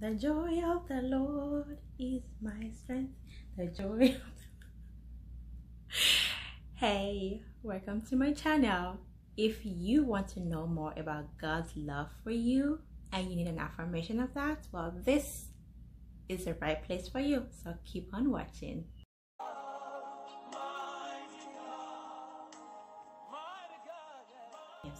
The joy of the Lord is my strength. The joy of the Hey, welcome to my channel. If you want to know more about God's love for you and you need an affirmation of that, well, this is the right place for you. So keep on watching.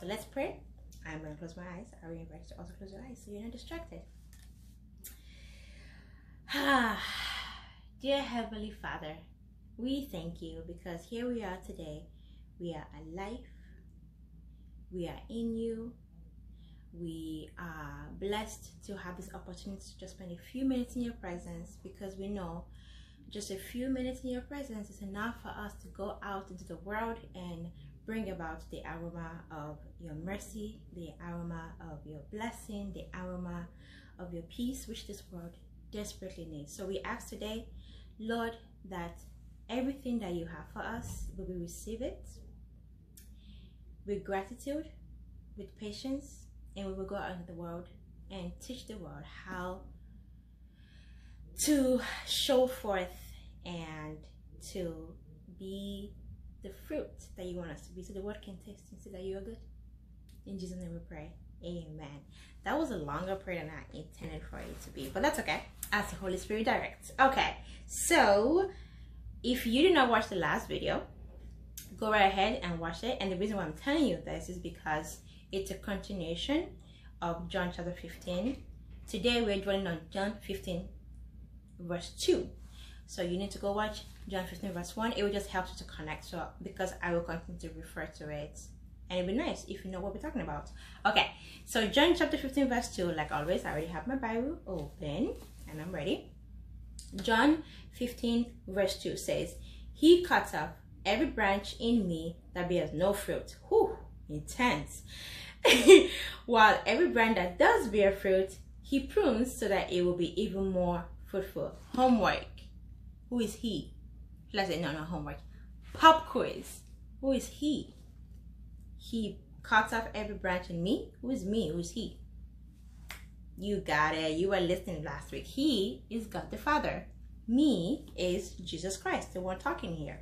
So let's pray. I'm going to close my eyes. I will invite you to also close your eyes so you're not distracted. Dear Heavenly Father, we thank you because here we are today. We are alive. We are in you. We are blessed to have this opportunity to just spend a few minutes in your presence because we know just a few minutes in your presence is enough for us to go out into the world and bring about the aroma of your mercy, the aroma of your blessing, the aroma of your peace, which this world desperately need. So we ask today, Lord, that everything that you have for us, we will receive it with gratitude, with patience, and we will go out into the world and teach the world how to show forth and to be the fruit that you want us to be so the world can taste and see that you are good. In Jesus' name we pray. Amen. That was a longer prayer than I intended for it to be, but that's okay. As the Holy Spirit directs. Okay, so if you did not watch the last video, go right ahead and watch it. And the reason why I'm telling you this is because it's a continuation of John chapter 15. Today we're dwelling on John 15, verse 2. So you need to go watch John 15, verse 1. It will just help you to connect. So because I will continue to refer to it. And it'd be nice if you know what we're talking about. Okay, so John chapter 15, verse 2, like always, I already have my Bible open and I'm ready. John 15, verse 2 says, He cuts off every branch in me that bears no fruit. Whew, intense. While every branch that does bear fruit, he prunes so that it will be even more fruitful. Homework. Who is he? Let's say, no, no, homework. Pop quiz. Who is he? He cuts off every branch in me. Who is me? Who is he? You got it. You were listening last week. He is God the Father. Me is Jesus Christ, one talking here.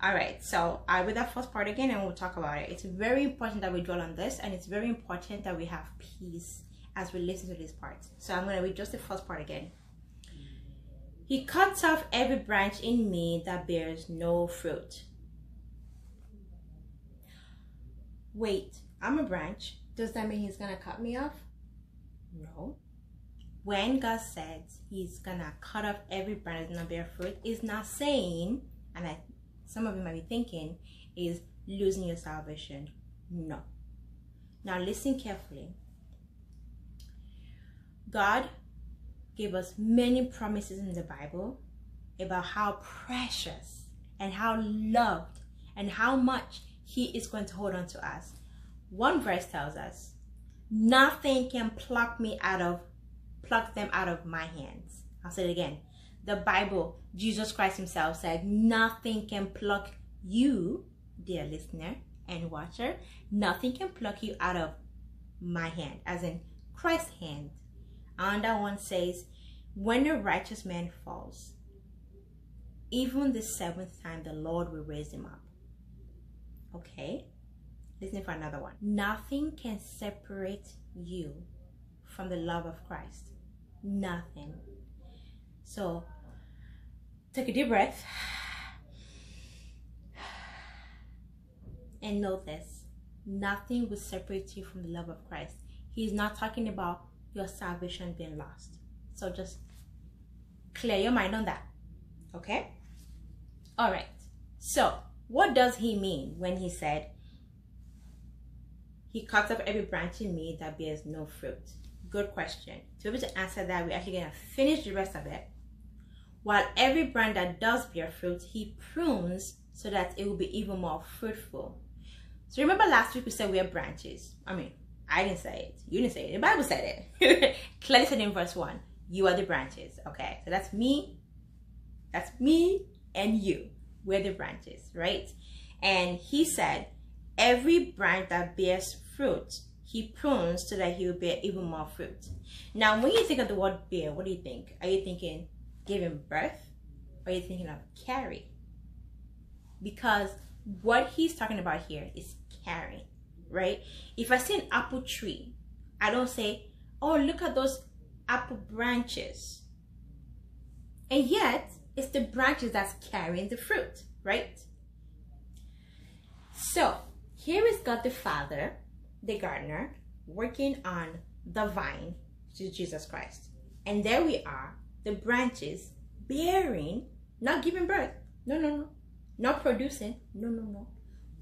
All right, so I read that first part again and we'll talk about it. It's very important that we dwell on this and it's very important that we have peace as we listen to this part. So I'm going to read just the first part again. He cuts off every branch in me that bears no fruit. Wait, I'm a branch. Does that mean he's going to cut me off? No. When God says he's going to cut off every branch that does not bear fruit, is not saying, and I some of you might be thinking is losing your salvation. No. Now listen carefully. God gave us many promises in the Bible about how precious and how loved and how much he is going to hold on to us. One verse tells us, nothing can pluck me out of pluck them out of my hands. I'll say it again the Bible, Jesus Christ himself said, nothing can pluck you, dear listener and watcher, nothing can pluck you out of my hand, as in Christ's hand. And that one says, when a righteous man falls, even the seventh time the Lord will raise him up. Okay? Listen for another one. Nothing can separate you from the love of Christ. Nothing. So take a deep breath and know this nothing will separate you from the love of Christ. He's not talking about your salvation being lost. So just clear your mind on that. Okay? All right. So, what does he mean when he said, He cuts off every branch in me that bears no fruit? Good question. To be able to answer that, we're actually going to finish the rest of it while every branch that does bear fruit, he prunes so that it will be even more fruitful. So remember last week we said we are branches. I mean, I didn't say it. You didn't say it. The Bible said it. Clearly said in verse 1, you are the branches. Okay, so that's me. That's me and you. We're the branches, right? And he said, every branch that bears fruit, he prunes so that he will bear even more fruit. Now, when you think of the word bear, what do you think? Are you thinking giving birth? Or are you thinking of carry? Because what he's talking about here is carry, right? If I see an apple tree, I don't say, oh, look at those apple branches. And yet, it's the branches that's carrying the fruit, right? So, here is God the Father the gardener, working on the vine, which is Jesus Christ. And there we are, the branches bearing, not giving birth. No, no, no. Not producing. No, no, no.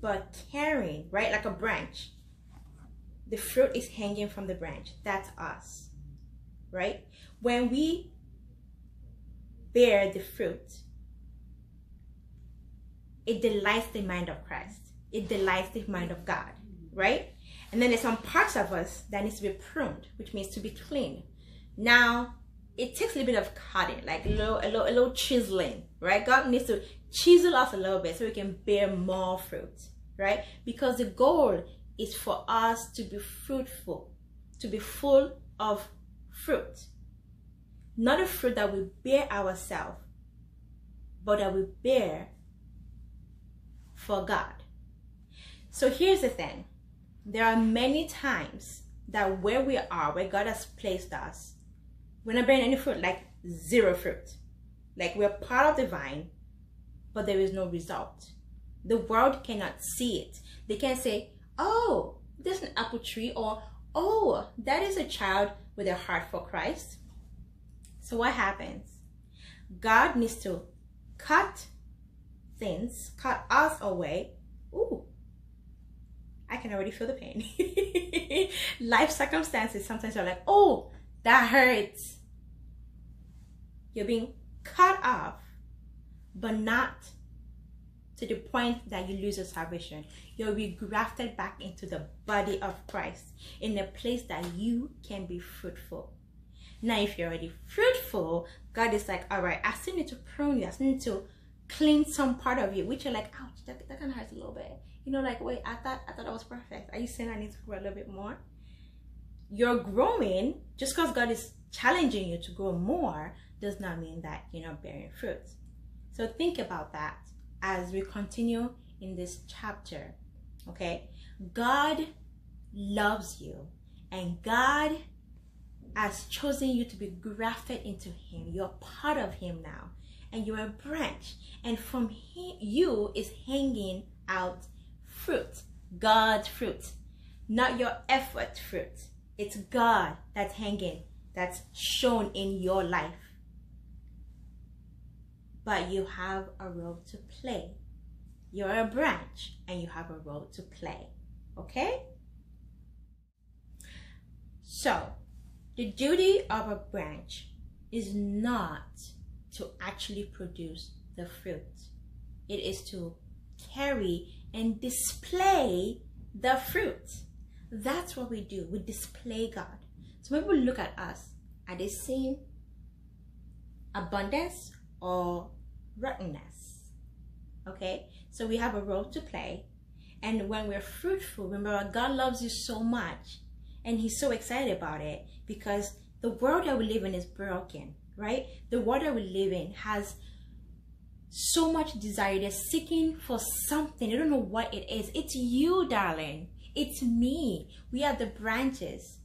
But carrying, right? Like a branch. The fruit is hanging from the branch. That's us. Right? When we bear the fruit, it delights the mind of Christ. It delights the mind of God. Right? And then there's some parts of us that needs to be pruned, which means to be clean. Now, it takes a little bit of cutting, like a little, a little, a little chiseling, right? God needs to chisel us a little bit so we can bear more fruit, right? Because the goal is for us to be fruitful, to be full of fruit. Not a fruit that we bear ourselves, but that we bear for God. So here's the thing there are many times that where we are, where God has placed us, we're not bearing any fruit, like zero fruit. Like we're part of the vine, but there is no result. The world cannot see it. They can say, oh, there's an apple tree, or oh, that is a child with a heart for Christ. So what happens? God needs to cut things, cut us away. Ooh, I can already feel the pain. Life circumstances, sometimes you're like, oh, that hurts. You're being cut off, but not to the point that you lose your salvation. You'll be grafted back into the body of Christ in a place that you can be fruitful. Now, if you're already fruitful, God is like, all right, I still need to prune you. I still need to clean some part of you, which you're like, ouch, that, that kind of hurts a little bit. You know like wait i thought i thought i was perfect. Are you saying i need to grow a little bit more? You're growing just because god is challenging you to grow more does not mean that you're not bearing fruit. So think about that as we continue in this chapter okay? God loves you and god has chosen you to be grafted into him you're part of him now and you're a branch and from you is hanging out fruit, God's fruit, not your effort fruit. It's God that's hanging, that's shown in your life. But you have a role to play. You're a branch and you have a role to play. Okay? So, the duty of a branch is not to actually produce the fruit, it is to carry and display the fruit. That's what we do. We display God. So when people look at us, are they seeing abundance or rottenness? Okay, so we have a role to play. And when we're fruitful, remember God loves you so much and He's so excited about it because the world that we live in is broken, right? The world that we live in has so much desire. They're seeking for something. They don't know what it is. It's you, darling. It's me. We are the branches.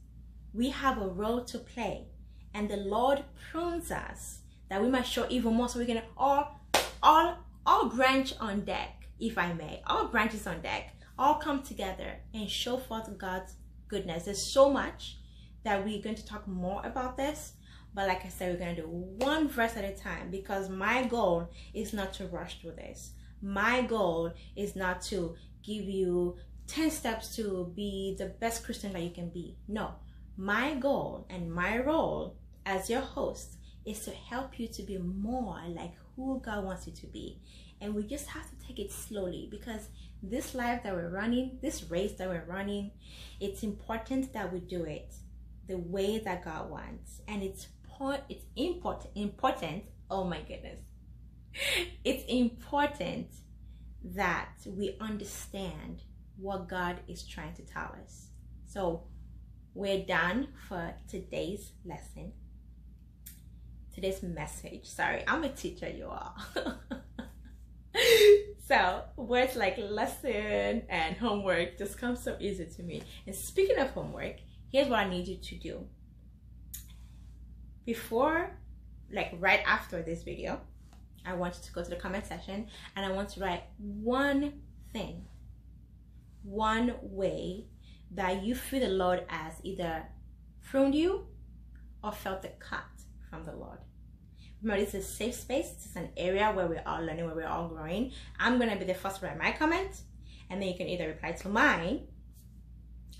We have a role to play. And the Lord prunes us that we might show even more so we can all all all branch on deck, if I may. All branches on deck. All come together and show forth God's goodness. There's so much that we're going to talk more about this but like I said, we're going to do one verse at a time because my goal is not to rush through this. My goal is not to give you 10 steps to be the best Christian that you can be. No, my goal and my role as your host is to help you to be more like who God wants you to be. And we just have to take it slowly because this life that we're running, this race that we're running, it's important that we do it the way that God wants. And it's it's important important oh my goodness it's important that we understand what god is trying to tell us so we're done for today's lesson. Today's message. Sorry, I'm a teacher, you all. so words like lesson and homework just come so easy to me. And speaking of homework, here's what I need you to do. Before, like right after this video, I want you to go to the comment section and I want to write one thing, one way that you feel the Lord as either pruned you or felt a cut from the Lord. Remember, this is a safe space. This is an area where we're all learning, where we're all growing. I'm going to be the first to write my comment, and then you can either reply to mine,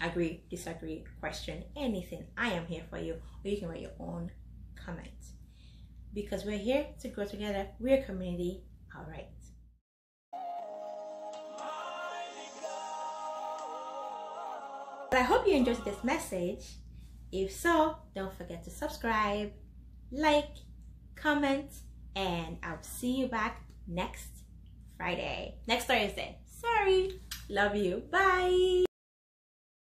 agree, disagree, question, anything. I am here for you, or you can write your own comment. Because we're here to grow together. We're a community. All right. I hope you enjoyed this message. If so, don't forget to subscribe, like, comment, and I'll see you back next Friday. Next Thursday. Sorry. Love you. Bye.